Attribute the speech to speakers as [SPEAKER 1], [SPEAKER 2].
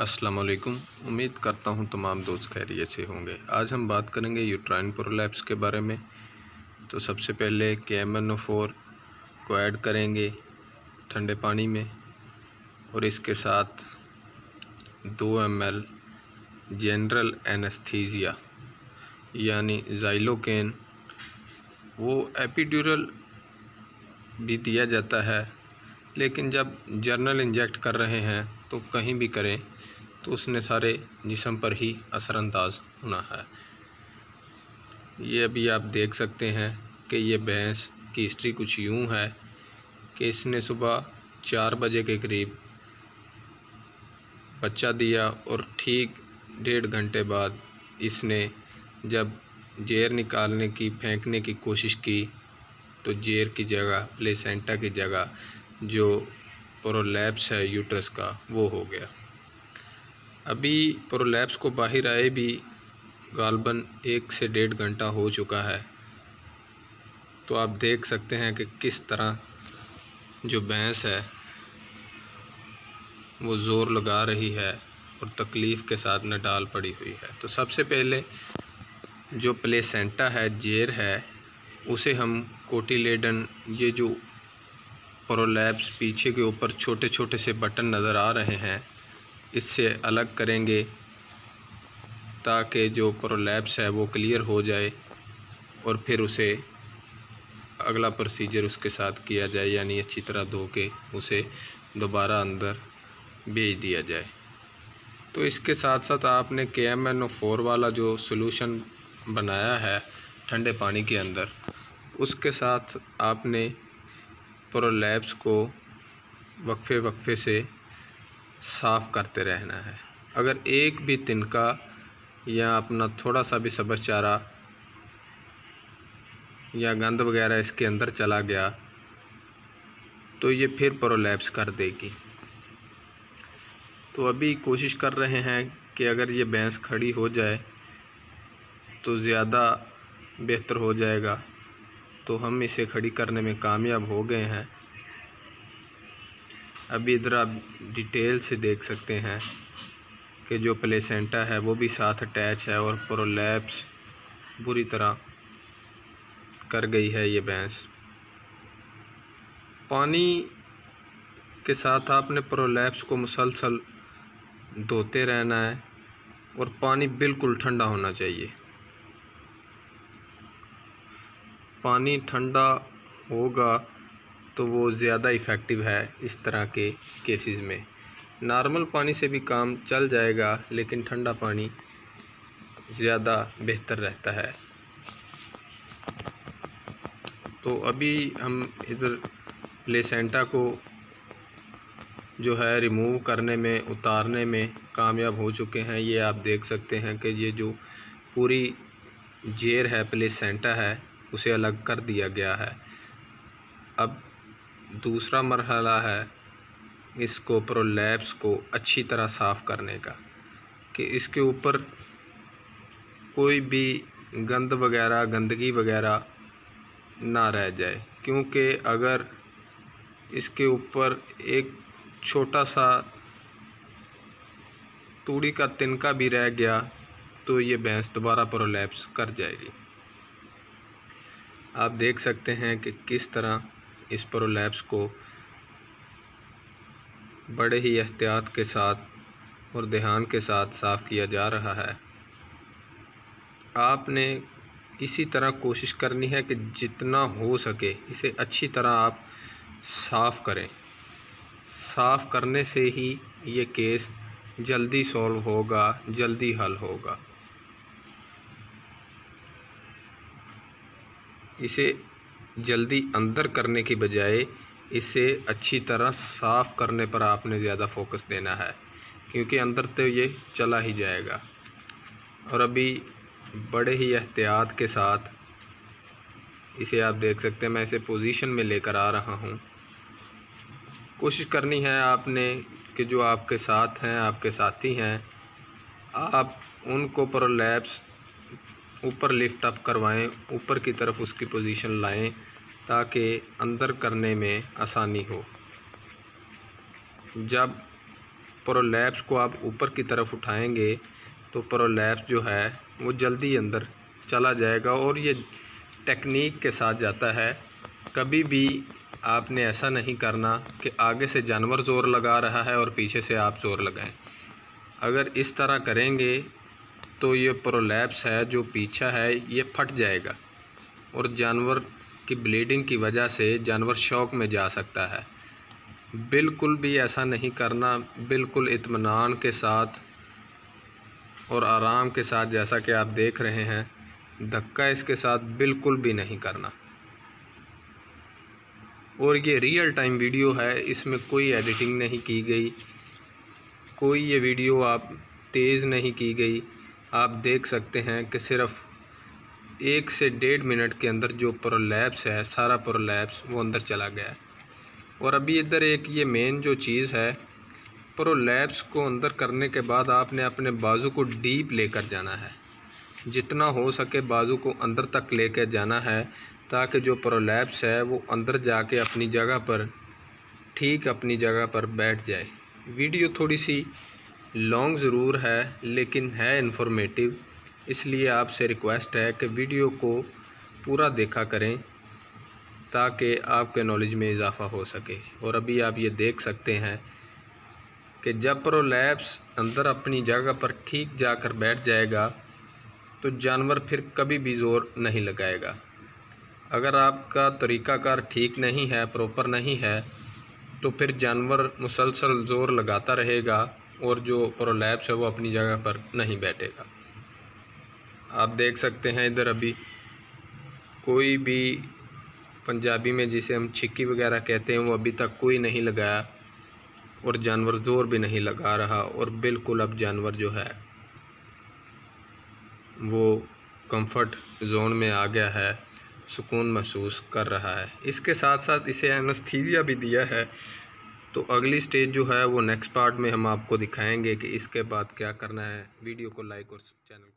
[SPEAKER 1] अस्सलाम वालेकुम उम्मीद करता हूँ तमाम दोस्त खैरियत से होंगे। आज हम बात करेंगे यूट्राइन प्रोलैप्स के बारे में। तो सबसे पहले K M N O four को ऐड करेंगे ठंडे पानी में। और इसके साथ दो एम एल जनरल एनस्थीजिया, यानी जाइलोकेन, वो एपिड्यूरल भी दिया जाता है। लेकिन जब जर्नल इंजेक्ट कर रहे हैं तो कहीं भी करें तो उसने सारे जिसम पर ही असरानंदाज होना है। ये अभी आप देख सकते हैं कि ये भैंस की हिस्ट्री कुछ यूँ है कि इसने सुबह चार बजे के करीब बच्चा दिया और ठीक डेढ़ घंटे बाद इसने जब जेर निकालने की, फेंकने की कोशिश की तो जेर की जगह, प्लेसेंटा की जगह जो प्रोलैप्स है, यूट्रस का, वो हो गया। अभी प्रोलैप्स को बाहर आए भी गालबन एक से डेढ़ घंटा हो चुका है। तो आप देख सकते हैं कि किस तरह जो भैंस है, वो ज़ोर लगा रही है और तकलीफ़ के साथ नडाल पड़ी हुई है। तो सबसे पहले जो प्लेसेंटा है, जेर है, उसे हम कोटिलेडन, ये जो प्रोलैप्स पीछे के ऊपर छोटे छोटे से बटन नज़र आ रहे हैं इससे अलग करेंगे ताकि जो प्रोलैप्स है वो क्लियर हो जाए और फिर उसे अगला प्रोसीजर उसके साथ किया जाए, यानी अच्छी तरह धो के उसे दोबारा अंदर भेज दिया जाए। तो इसके साथ साथ आपने के एम एन ओ फोर वाला जो सलूशन बनाया है ठंडे पानी के अंदर, उसके साथ आपने प्रोलैप्स को वक्फे वक्फे से साफ़ करते रहना है। अगर एक भी तिनका या अपना थोड़ा सा भी सबज चारा या गंद वगैरह इसके अंदर चला गया तो ये फिर प्रोलैप्स कर देगी। तो अभी कोशिश कर रहे हैं कि अगर ये भैंस खड़ी हो जाए तो ज़्यादा बेहतर हो जाएगा। तो हम इसे खड़ी करने में कामयाब हो गए हैं। अभी इधर आप डिटेल से देख सकते हैं कि जो प्लेसेंटा है, वो भी साथ अटैच है और प्रोलैप्स बुरी तरह कर गई है ये भैंस। पानी के साथ आपने प्रोलैप्स को मुसलसल धोते रहना है और पानी बिल्कुल ठंडा होना चाहिए। पानी ठंडा होगा तो वो ज़्यादा इफ़ेक्टिव है इस तरह के केसेस में। नॉर्मल पानी से भी काम चल जाएगा, लेकिन ठंडा पानी ज़्यादा बेहतर रहता है। तो अभी हम इधर प्लेसेंटा को जो है रिमूव करने में, उतारने में कामयाब हो चुके हैं। ये आप देख सकते हैं कि ये जो पूरी जेर है प्लेसेंटा है, उसे अलग कर दिया गया है। अब दूसरा मरहला है इसको प्रोलैप्स को अच्छी तरह साफ़ करने का, कि इसके ऊपर कोई भी गंद वगैरह, गंदगी वगैरह ना रह जाए। क्योंकि अगर इसके ऊपर एक छोटा सा तूड़ी का तिनका भी रह गया तो ये भैंस दोबारा प्रोलैप्स कर जाएगी। आप देख सकते हैं कि किस तरह इस प्रोलैप्स को बड़े ही एहतियात के साथ और ध्यान के साथ साफ़ किया जा रहा है। आपने इसी तरह कोशिश करनी है कि जितना हो सके इसे अच्छी तरह आप साफ़ करें। साफ़ करने से ही ये केस जल्दी सॉल्व होगा, जल्दी हल होगा। इसे जल्दी अंदर करने की बजाय इसे अच्छी तरह साफ़ करने पर आपने ज़्यादा फोकस देना है, क्योंकि अंदर तो ये चला ही जाएगा। और अभी बड़े ही एहतियात के साथ इसे आप देख सकते हैं, मैं इसे पोजीशन में लेकर आ रहा हूँ। कोशिश करनी है आपने कि जो आपके साथ हैं, आपके साथी हैं, आप उनको प्रोलैप्स ऊपर लिफ्ट अप करवाएँ, ऊपर की तरफ़ उसकी पोजीशन लाएँ, ताकि अंदर करने में आसानी हो। जब प्रोलैप्स को आप ऊपर की तरफ़ उठाएँगे तो प्रोलैप्स जो है, वो जल्दी अंदर चला जाएगा और ये टेक्निक के साथ जाता है। कभी भी आपने ऐसा नहीं करना कि आगे से जानवर ज़ोर लगा रहा है और पीछे से आप ज़ोर लगाएँ। अगर इस तरह करेंगे तो ये प्रोलैप्स है, जो पीछा है, ये फट जाएगा। और जानवर की ब्लीडिंग की वजह से जानवर शौक में जा सकता है। बिल्कुल भी ऐसा नहीं करना, बिल्कुल इत्मीनान के साथ और आराम के साथ, जैसा कि आप देख रहे हैं, धक्का इसके साथ बिल्कुल भी नहीं करना। और ये रियल टाइम वीडियो है, इसमें कोई एडिटिंग नहीं की गई। कोई ये वीडियो आप तेज़ नहीं की गई। आप देख सकते हैं कि सिर्फ़ एक से डेढ़ मिनट के अंदर जो प्रोलैप्स है, सारा प्रोलैप्स वो अंदर चला गया है। और अभी इधर एक ये मेन जो चीज़ है प्रोलैप्स को अंदर करने के बाद आपने अपने बाजू को डीप लेकर जाना है। जितना हो सके बाजू को अंदर तक लेकर जाना है, ताकि जो प्रोलैप्स है वो अंदर जाके अपनी जगह पर, ठीक अपनी जगह पर बैठ जाए। वीडियो थोड़ी सी लॉन्ग ज़रूर है, लेकिन है इन्फॉर्मेटिव इसलिए आपसे रिक्वेस्ट है कि वीडियो को पूरा देखा करें, ताकि आपके नॉलेज में इजाफ़ा हो सके। और अभी आप ये देख सकते हैं कि जब प्रोलैप्स अंदर अपनी जगह पर ठीक जाकर बैठ जाएगा तो जानवर फिर कभी भी ज़ोर नहीं लगाएगा। अगर आपका तरीक़ाकार ठीक नहीं है प्रॉपर नहीं है तो फिर जानवर मुसलसल ज़ोर लगाता रहेगा और जो प्रोलैप्स है वो अपनी जगह पर नहीं बैठेगा। आप देख सकते हैं इधर अभी कोई भी पंजाबी में जिसे हम छिक्की वगैरह कहते हैं, वो अभी तक कोई नहीं लगाया और जानवर ज़ोर भी नहीं लगा रहा और बिल्कुल अब जानवर जो है, वो कंफर्ट जोन में आ गया है, सुकून महसूस कर रहा है। इसके साथ साथ इसे एनस्थीजिया भी दिया है। तो अगली स्टेज जो है वो नेक्स्ट पार्ट में हम आपको दिखाएँगे कि इसके बाद क्या करना है। वीडियो को लाइक और चैनल